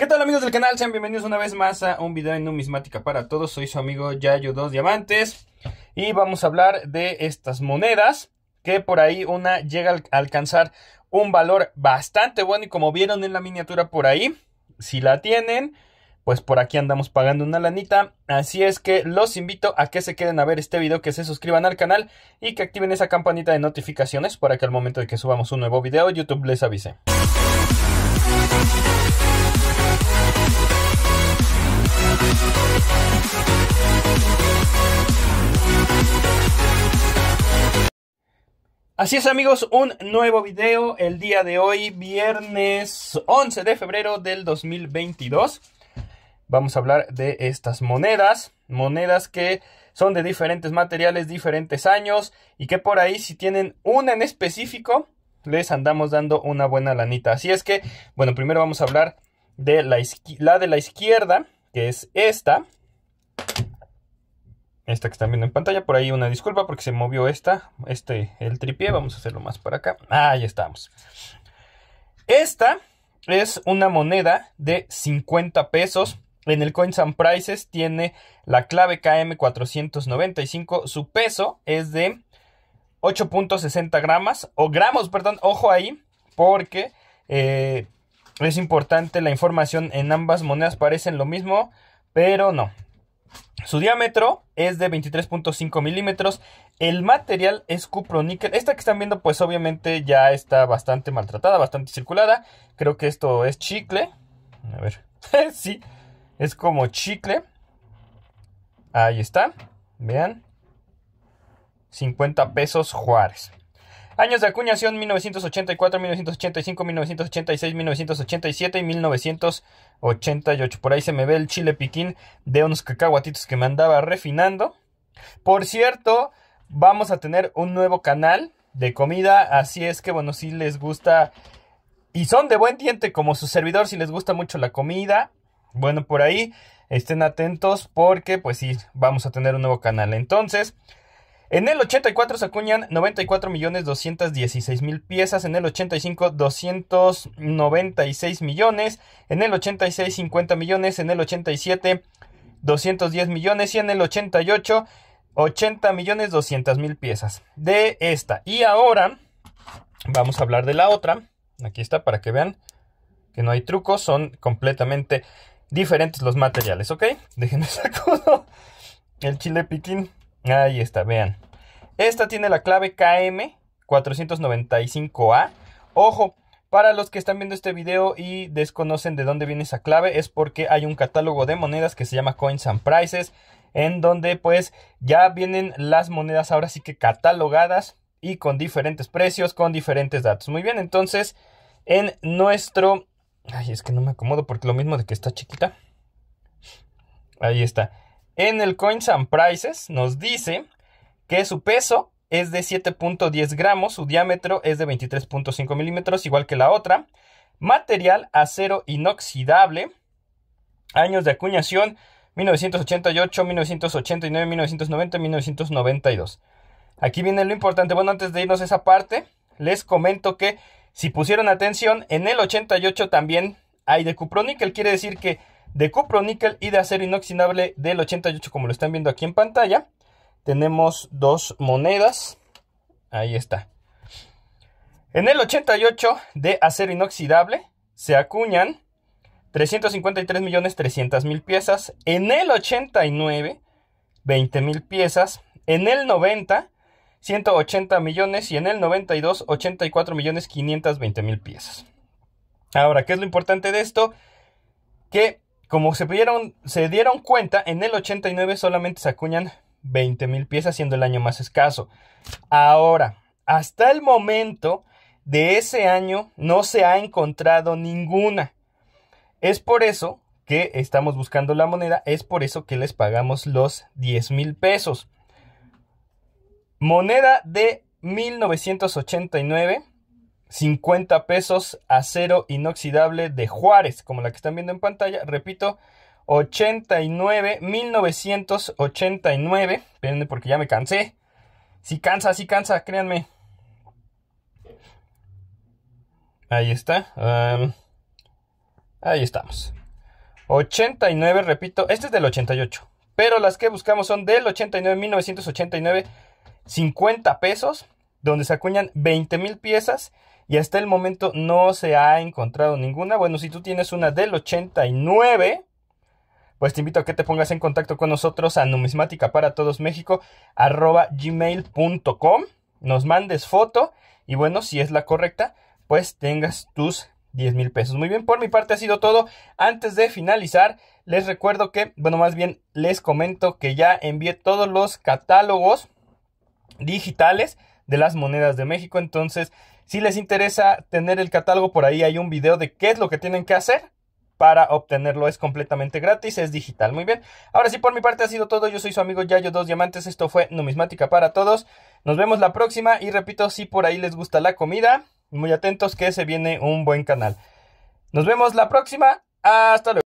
¿Qué tal amigos del canal? Sean bienvenidos una vez más a un video de numismática para todos. Soy su amigo Yayo 2 Diamantes y vamos a hablar de estas monedas que por ahí una llega a alcanzar un valor bastante bueno y como vieron en la miniatura por ahí, si la tienen, pues por aquí andamos pagando una lanita. Así es que los invito a que se queden a ver este video, que se suscriban al canal y que activen esa campanita de notificaciones para que al momento de que subamos un nuevo video YouTube les avise. Así es amigos, un nuevo video el día de hoy, viernes 11 de febrero del 2022. Vamos a hablar de estas monedas, monedas que son de diferentes materiales, diferentes años y que por ahí si tienen una en específico les andamos dando una buena lanita. Así es que, bueno, primero vamos a hablar de la, la de la izquierda, que es esta. Esta que están viendo en pantalla, por ahí una disculpa porque se movió esta, este, el tripié, vamos a hacerlo más para acá. Ahí estamos. Esta es una moneda de 50 pesos. En el Coins and Prices tiene la clave KM495. Su peso es de 8.60 gramos, o gramos, perdón, ojo ahí, porque eh, es importante la información en ambas monedas parecen lo mismo, pero no. Su diámetro es de 23.5 milímetros. El material es cuproníquel. Esta que están viendo, pues obviamente ya está bastante maltratada, bastante circulada. Creo que esto es chicle. A ver. sí, es como chicle. Ahí está. Vean. 50 pesos Juárez. Años de acuñación 1984, 1985, 1986, 1987 y 1988. Por ahí se me ve el chile piquín de unos cacahuatitos que me andaba refinando. Por cierto, vamos a tener un nuevo canal de comida. Así es que, bueno, si les gusta y son de buen diente como su servidor, si les gusta mucho la comida, bueno, por ahí estén atentos porque, pues sí, vamos a tener un nuevo canal. Entonces, en el 84 se acuñan 94 millones 216 mil piezas. En el 85 296 millones. En el 86 50 millones. En el 87 210 millones. Y en el 88 80 millones 200 mil piezas. De esta. Y ahora vamos a hablar de la otra. Aquí está para que vean que no hay trucos. Son completamente diferentes los materiales. ¿Ok? Déjenme sacudo el chile piquín. Ahí está, vean. Esta tiene la clave KM495A. Ojo, para los que están viendo este video y desconocen de dónde viene esa clave, es porque hay un catálogo de monedas que se llama Coins and Prices, en donde pues ya vienen las monedas ahora sí que catalogadas y con diferentes precios, con diferentes datos. Muy bien, entonces en nuestro... Ay, es que no me acomodo porque lo mismo de que está chiquita. Ahí está. En el Coins and Prices nos dice que su peso es de 7.10 gramos, su diámetro es de 23.5 milímetros, igual que la otra. Material acero inoxidable. Años de acuñación 1988, 1989, 1990, 1992. Aquí viene lo importante. Bueno, antes de irnos a esa parte, les comento que si pusieron atención, en el 88 también hay de cuproníquel. Quiere decir que de cuproníquel y de acero inoxidable del 88, como lo están viendo aquí en pantalla, tenemos dos monedas. Ahí está. En el 88 de acero inoxidable se acuñan 353 millones 300 mil piezas. En el 89, 20 mil piezas. En el 90, 180 millones. Y en el 92, 84 millones 520 mil piezas. Ahora, ¿qué es lo importante de esto? Que como se, se dieron cuenta, en el 89 solamente se acuñan 20 mil piezas, siendo el año más escaso. Ahora, hasta el momento de ese año no se ha encontrado ninguna. Es por eso que estamos buscando la moneda, es por eso que les pagamos los 10 mil pesos. Moneda de 1989 50 pesos acero inoxidable de Juárez, como la que están viendo en pantalla. Repito, 89, 1989. Espérenme porque ya me cansé. Si cansa, si cansa, créanme. Ahí está. ahí estamos. 89, repito, este es del 88. Pero las que buscamos son del 89, 1989, 50 pesos, donde se acuñan 20 mil piezas y hasta el momento no se ha encontrado ninguna. Bueno, si tú tienes una del 89, pues te invito a que te pongas en contacto con nosotros a numismática para todos México gmail.com, nos mandes foto y bueno, si es la correcta, pues tengas tus 10 mil pesos. Muy bien, por mi parte ha sido todo. Antes de finalizar, les recuerdo que, bueno, más bien les comento que ya envié todos los catálogos digitales de las monedas de México. Entonces, si les interesa tener el catálogo, por ahí hay un video de qué es lo que tienen que hacer para obtenerlo. Es completamente gratis, es digital. Muy bien. Ahora sí, por mi parte ha sido todo. Yo soy su amigo Yayo Dos Diamantes. Esto fue Numismática para Todos. Nos vemos la próxima. Y repito, si por ahí les gusta la comida, muy atentos que se viene un buen canal. Nos vemos la próxima. Hasta luego.